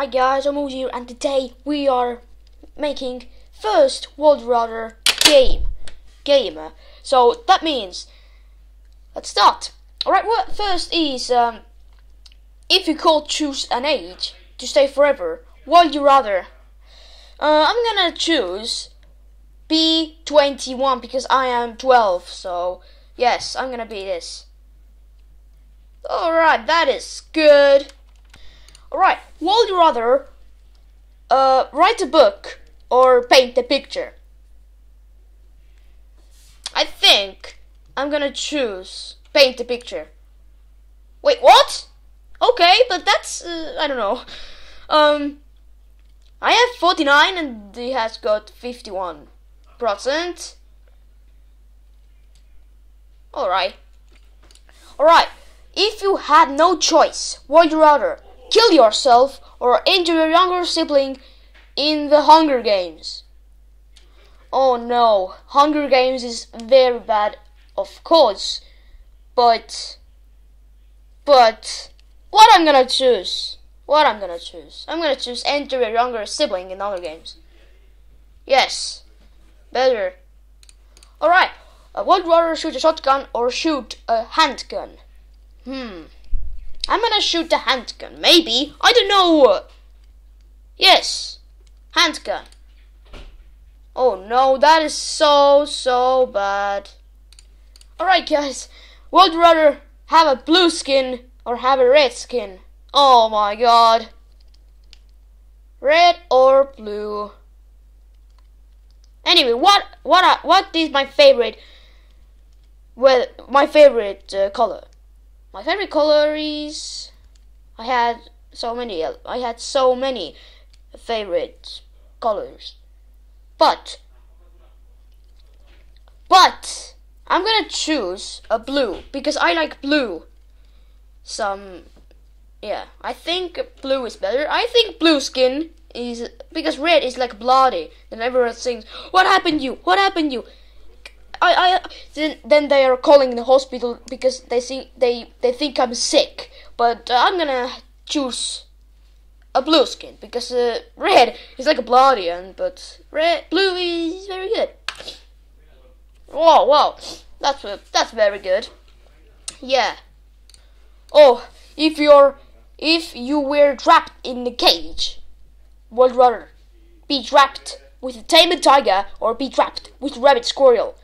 Hi guys, I'm Uzi and today we are making first World Router game. Game. So that means let's start. Alright, what first is um, if you could choose an age to stay forever, would you rather? Uh, I'm gonna choose B21 because I am 12, so yes, I'm gonna be this. Alright, that is good. Alright, would you rather uh, write a book or paint a picture? I think I'm gonna choose paint a picture. Wait, what? Okay, but that's, uh, I don't know. Um, I have 49 and he has got 51 percent. Alright. Alright. If you had no choice, would you rather kill yourself or injure your younger sibling in the Hunger Games? Oh no, Hunger Games is very bad, of course. But, but, what I'm gonna choose? What I'm gonna choose? I'm gonna choose injure a younger sibling in Hunger Games. Yes, better. Alright, uh, would rather shoot a shotgun or shoot a handgun? Hmm. I'm gonna shoot the handgun. Maybe. I don't know. Yes. Handgun. Oh no, that is so, so bad. Alright, guys. Would rather have a blue skin or have a red skin? Oh my god. Red or blue? Anyway, what what what is my favorite? Well, my favorite uh, color. My favorite color is I had so many I had so many favorite colors. But but I'm gonna choose a blue because I like blue. Some yeah, I think blue is better. I think blue skin is because red is like bloody. Then everyone thinks, "What happened you? What happened you?" I, I then then they are calling the hospital because they think they they think I'm sick. But uh, I'm gonna choose a blue skin because uh, red is like a bloody and but red blue is very good. Wow, wow, that's uh, that's very good. Yeah. Oh, if you're if you were trapped in a cage, would rather be trapped with a tame tiger or be trapped with a rabbit squirrel?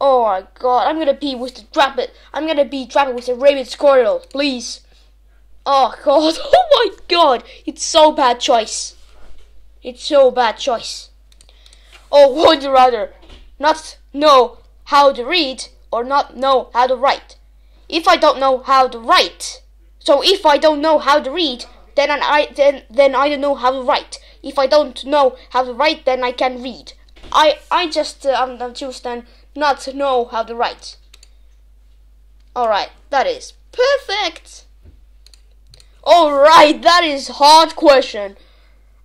Oh my god, I'm gonna be with the rabbit. I'm gonna be trapped with the rabbit squirrel, please. Oh god, oh my god, it's so bad choice. It's so bad choice. Oh, would you rather not know how to read or not know how to write? If I don't know how to write, so if I don't know how to read, then I then then I don't know how to write. If I don't know how to write, then I can read. I I just uh, I'm, I'm choose then not know how to write. Alright, that is perfect. Alright, that is hard question.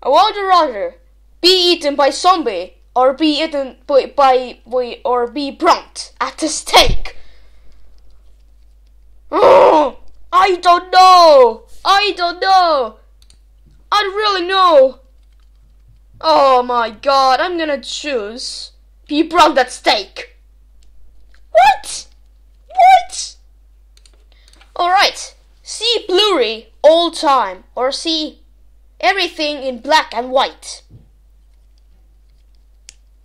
I would rather be eaten by zombie or be eaten by, by, by or be burnt at the stake. Oh, I don't know. I don't know. I don't really know. Oh my god, I'm gonna choose be burnt at stake. What? What? Alright. See blurry all time or see everything in black and white.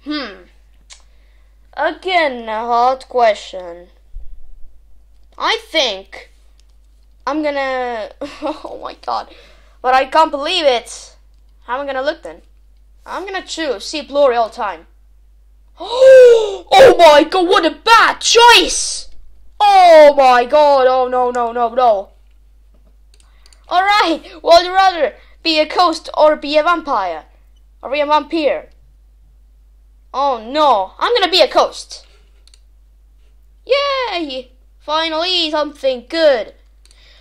Hmm. Again, a hard question. I think I'm gonna. oh my god. But I can't believe it. How am I gonna look then? I'm gonna choose see blurry all time. oh my god, what a bad choice! Oh my god, oh no, no, no, no. Alright, would you rather be a ghost or be a vampire? Or be a vampire? Oh no, I'm gonna be a ghost. Yay! Finally, something good.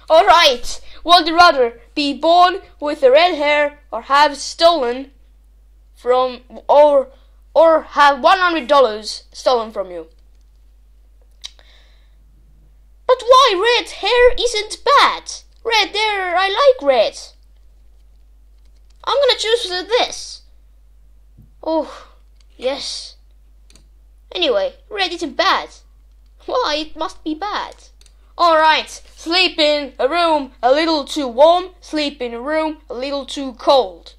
Alright, would you rather be born with red hair or have stolen from or or have $100 stolen from you? But why red hair isn't bad? Red there, I like red. I'm gonna choose this. Oh, yes. Anyway, red isn't bad. Why, it must be bad. Alright, sleep in a room a little too warm, sleep in a room a little too cold.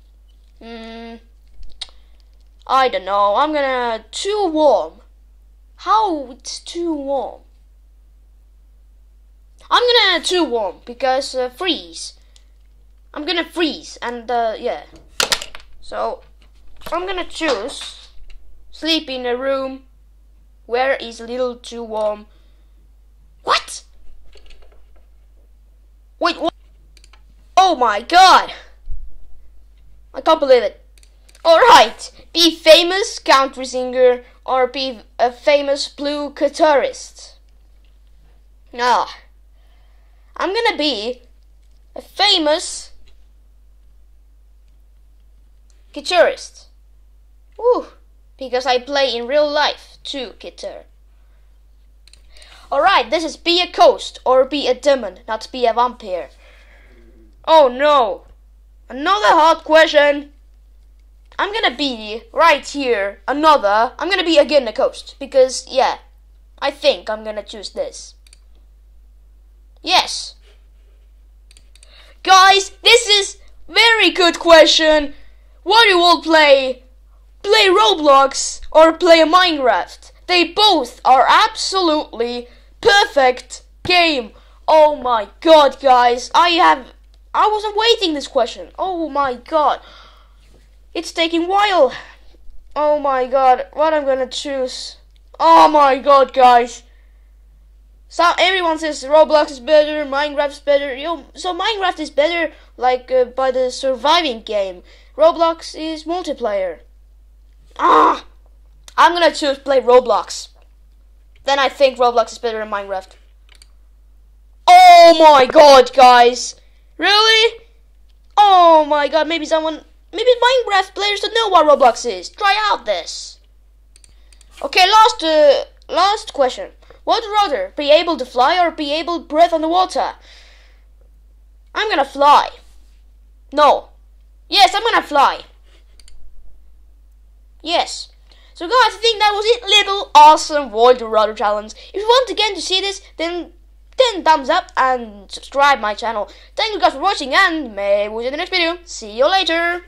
Hmm. I don't know, I'm gonna too warm. How it's too warm? I'm gonna too warm because uh, freeze. I'm gonna freeze and uh, yeah. So I'm gonna choose sleep in a room where is a little too warm. What? Wait, what? Oh my god! I can't believe it. Alright, be famous country singer or be a famous blue guitarist. Ah, I'm gonna be a famous guitarist. Woo, because I play in real life too guitar. Alright, this is be a ghost or be a demon, not be a vampire. Oh no, another hard question. I'm gonna be right here, another. I'm gonna be again a ghost because, yeah, I think I'm gonna choose this. Yes. Guys, this is very good question. What do you all play? Play Roblox or play Minecraft? They both are absolutely perfect game. Oh my god, guys. I have I was awaiting this question. Oh my god. It's taking while. Oh my god, what I'm gonna choose. Oh my god, guys. So everyone says Roblox is better, Minecraft is better. Yo, so Minecraft is better, like uh, by the surviving game. Roblox is multiplayer. Ah, I'm gonna choose play Roblox. Then I think Roblox is better than Minecraft. Oh my god, guys! Really? Oh my god, maybe someone, maybe Minecraft players don't know what Roblox is. Try out this. Okay, last, uh, last question. Would rather be able to fly or be able to breathe on the water? I'm gonna fly. No. Yes, I'm gonna fly. Yes. So guys, I think that was it. Little awesome World Rudder challenge. If you want again to see this, then 10 thumbs up and subscribe my channel. Thank you guys for watching and may we'll see you in the next video. See you later.